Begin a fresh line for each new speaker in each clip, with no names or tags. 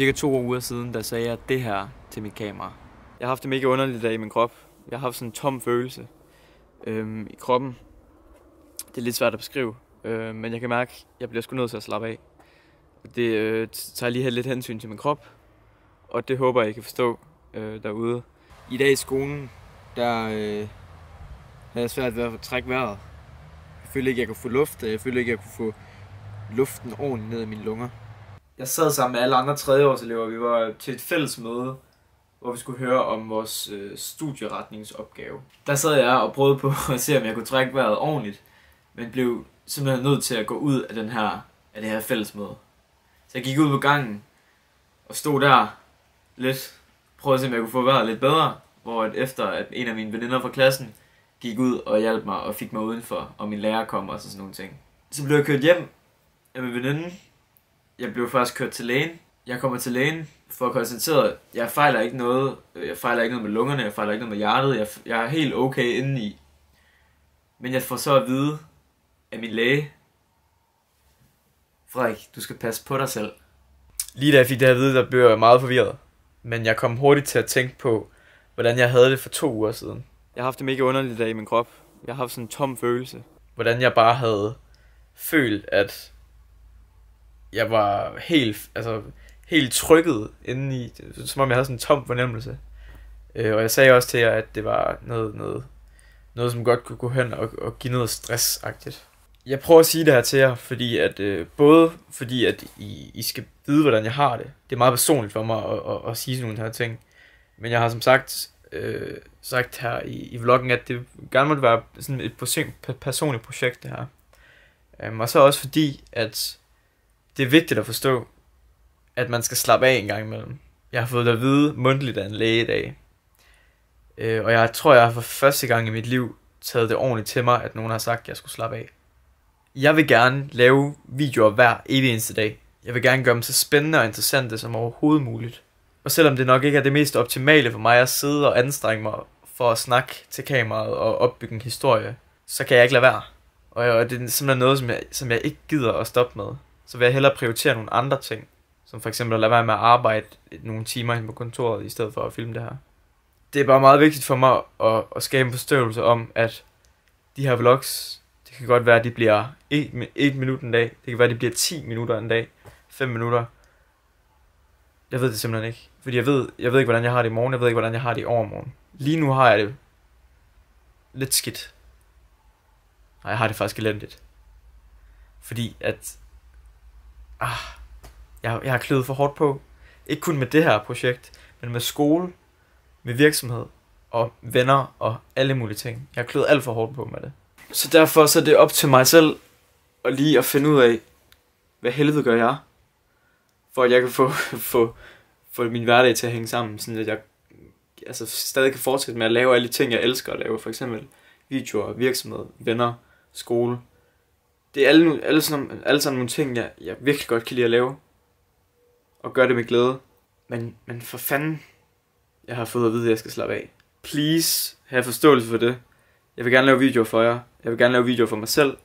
Cirka to uger siden, der sagde jeg det her til mit kamera. Jeg har haft det mega underligt dag i min krop. Jeg har haft sådan en tom følelse øhm, i kroppen. Det er lidt svært at beskrive, øh, men jeg kan mærke, at jeg bliver sgu nødt til at slappe af. Det øh, tager lige lidt hensyn til min krop, og det håber jeg, I kan forstå øh, derude. I dag i skolen, der øh, havde jeg svært ved at trække vejret. Jeg følte ikke, jeg kunne få luft, og jeg følte ikke, jeg kunne få luften ordentligt ned i mine lunger. Jeg sad sammen med alle andre tredjeårselever. Vi var til et fælles møde, hvor vi skulle høre om vores øh, studieretningsopgave. Der sad jeg og prøvede på at se, om jeg kunne trække vejret ordentligt, men blev simpelthen nødt til at gå ud af, den her, af det her fællesmøde. Så jeg gik ud på gangen og stod der lidt, prøvede at se, om jeg kunne få vejret lidt bedre, hvor at efter at en af mine veninder fra klassen gik ud og hjalp mig og fik mig udenfor, og min lærer kom og sådan nogle ting. Så blev jeg kørt hjem af min veninde. Jeg blev først kørt til lægen. Jeg kommer til lægen for at konstatere, at jeg fejler ikke noget. Jeg fejler ikke noget med lungerne, jeg fejler ikke noget med hjertet. Jeg, jeg er helt okay indeni. Men jeg får så at vide af min læge, Frederik, du skal passe på dig selv. Lige da jeg fik det her at vide, der blev jeg meget forvirret. Men jeg kom hurtigt til at tænke på, hvordan jeg havde det for to uger siden. Jeg har haft det mega underligt dag i min krop. Jeg har haft sådan en tom følelse. Hvordan jeg bare havde følt, at jeg var helt, altså, helt trykket indeni. Som om jeg havde sådan en tom fornemmelse. Øh, og jeg sagde også til jer, at det var noget, noget, noget som godt kunne gå hen og, og give noget stressagtigt. Jeg prøver at sige det her til jer, fordi at, øh, både fordi at I, I skal vide, hvordan jeg har det. Det er meget personligt for mig at, at, at sige sådan nogle her ting. Men jeg har som sagt øh, sagt her i, i vloggen, at det gerne måtte være sådan et personligt projekt, det her. Øhm, og så også fordi, at det er vigtigt at forstå, at man skal slappe af en gang imellem. Jeg har fået det at vide mundtligt af en læge i dag. Øh, og jeg tror, jeg har for første gang i mit liv taget det ordentligt til mig, at nogen har sagt, at jeg skulle slappe af. Jeg vil gerne lave videoer hver evig eneste dag. Jeg vil gerne gøre dem så spændende og interessante som overhovedet muligt. Og selvom det nok ikke er det mest optimale for mig at sidde og anstrenge mig for at snakke til kameraet og opbygge en historie, så kan jeg ikke lade være. Og det er simpelthen noget, som jeg, som jeg ikke gider at stoppe med. Så vil jeg hellere prioritere nogle andre ting. Som for eksempel at lade være med at arbejde nogle timer ind på kontoret, i stedet for at filme det her. Det er bare meget vigtigt for mig at, at skabe en forståelse om, at de her vlogs, det kan godt være, at de bliver 1, 1 minut en dag. Det kan være, at de bliver 10 minutter en dag. 5 minutter. Jeg ved det simpelthen ikke. Fordi jeg ved, jeg ved ikke, hvordan jeg har det i morgen. Jeg ved ikke, hvordan jeg har det i overmorgen. Lige nu har jeg det lidt skidt. Nej, jeg har det faktisk elendigt. Fordi at... Ah, jeg, jeg har kløet for hårdt på. Ikke kun med det her projekt, men med skole, med virksomhed og venner og alle mulige ting. Jeg har kløet alt for hårdt på med det. Så derfor så er det op til mig selv at lige at finde ud af, hvad helvede gør jeg? For at jeg kan få, få, få min hverdag til at hænge sammen, sådan at jeg altså, stadig kan fortsætte med at lave alle de ting, jeg elsker at lave. For eksempel videoer, virksomhed, venner, skole. Det er alle, alle, sådan, alle sammen nogle ting, jeg, jeg virkelig godt kan lide at lave. Og gøre det med glæde. Men, men for fanden, jeg har fået at vide, at jeg skal slappe af. Please, have forståelse for det. Jeg vil gerne lave videoer for jer. Jeg vil gerne lave videoer for mig selv.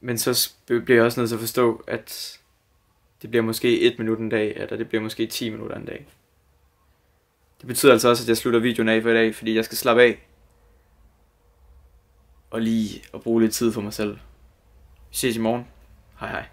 Men så bliver jeg også nødt til at forstå, at det bliver måske 1 minut en dag, eller det bliver måske 10 minutter en dag. Det betyder altså også, at jeg slutter videoen af for i dag, fordi jeg skal slappe af. Og lige at bruge lidt tid for mig selv. Vi ses i morgen. Hej hej.